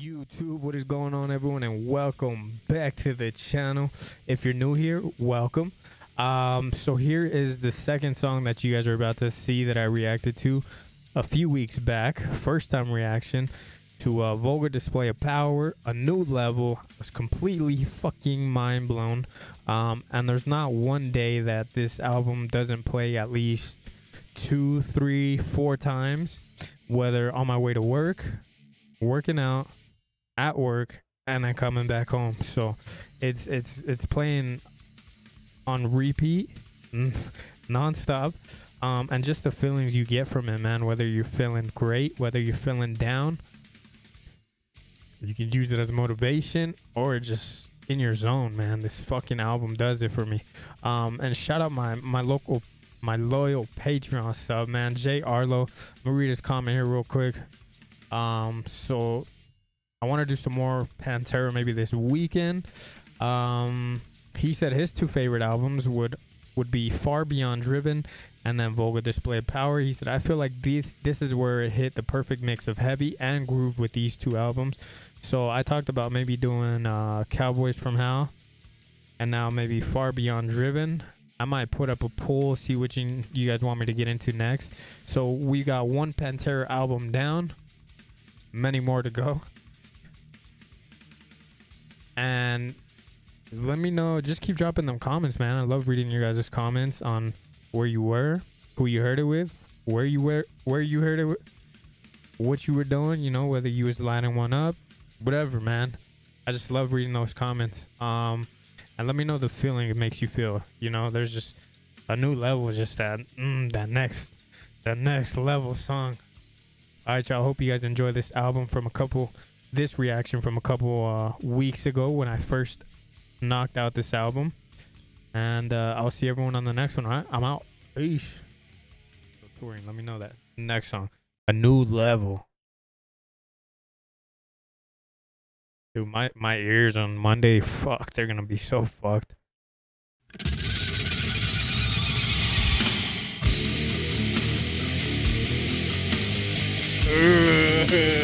YouTube, what is going on, everyone, and welcome back to the channel. If you're new here, welcome. Um, so here is the second song that you guys are about to see that I reacted to a few weeks back. First time reaction to a vulgar display of power, a new level. I was completely fucking mind blown. Um, and there's not one day that this album doesn't play at least two, three, four times, whether on my way to work, working out, at work, and then coming back home. So it's it's it's playing on repeat, nonstop. Um, and just the feelings you get from it, man. Whether you're feeling great, whether you're feeling down, you can use it as motivation or just in your zone, man. This fucking album does it for me. Um, and shout out my my local, my loyal Patreon sub, man, Jay Arlo. Let me read his comment here real quick. Um, so I want to do some more Pantera maybe this weekend. Um, he said his two favorite albums would would be Far Beyond Driven and then Vulgar Display of Power. He said I feel like this this is where it hit the perfect mix of heavy and groove with these two albums. So I talked about maybe doing uh, Cowboys from Hell and now maybe Far Beyond Driven. I might put up a poll, see which you guys want me to get into next. So we got one Pantera album down, many more to go. And let me know. Just keep dropping them comments, man. I love reading your guys' comments on where you were, who you heard it with, where you were, where you heard it, what you were doing. You know, whether you was lining one up, whatever, man. I just love reading those comments. Um, and let me know the feeling it makes you feel. You know, there's just a new level, just that mm, that next, that next level song. All right, y'all. Hope you guys enjoy this album from a couple, this reaction from a couple uh, weeks ago when I first knocked out this album. And uh, I'll see everyone on the next one. All right, I'm out. Peace. touring. Let me know that next song, a new level. Dude, my my ears on Monday, fuck, they're gonna be so fucked.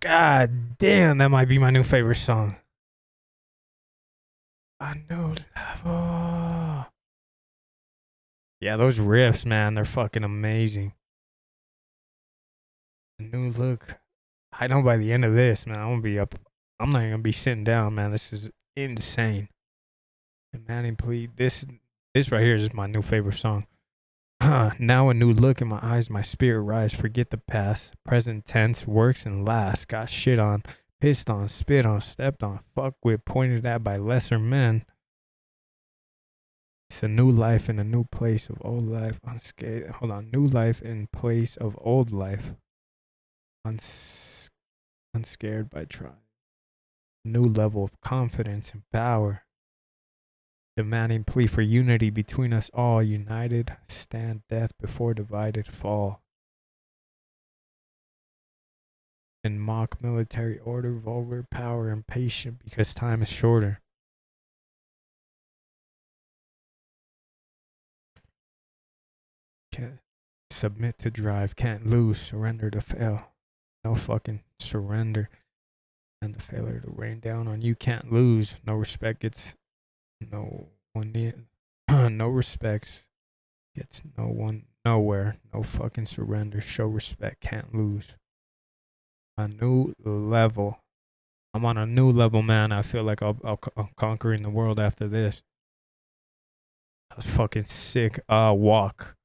God damn, that might be my new favorite song. Level. Yeah, those riffs, man, they're fucking amazing. A new look. I know by the end of this, man, I'm gonna be up. I'm not gonna be sitting down, man. This is insane. And Manning plead. This this right here is my new favorite song. now a new look in my eyes, my spirit rise. Forget the past. Present tense works and lasts. Got shit on, pissed on, spit on, stepped on, fuck with, pointed at by lesser men. It's a new life in a new place of old life. Unscathed. Hold on. New life in place of old life. Uns- unscared by trying. New level of confidence and power demanding plea for unity between us all, united, stand death before divided fall. In mock military order, vulgar power, impatient because time is shorter. Can't submit to drive, can't lose, surrender to fail. No fucking surrender. And the failure to rain down on you can't lose. No respect gets no one need, no respects gets no one nowhere. No fucking surrender. Show respect can't lose. A new level. I'm on a new level man. I feel like i'll, I'll i'm conquering the world after this. That was fucking sick. Uh walk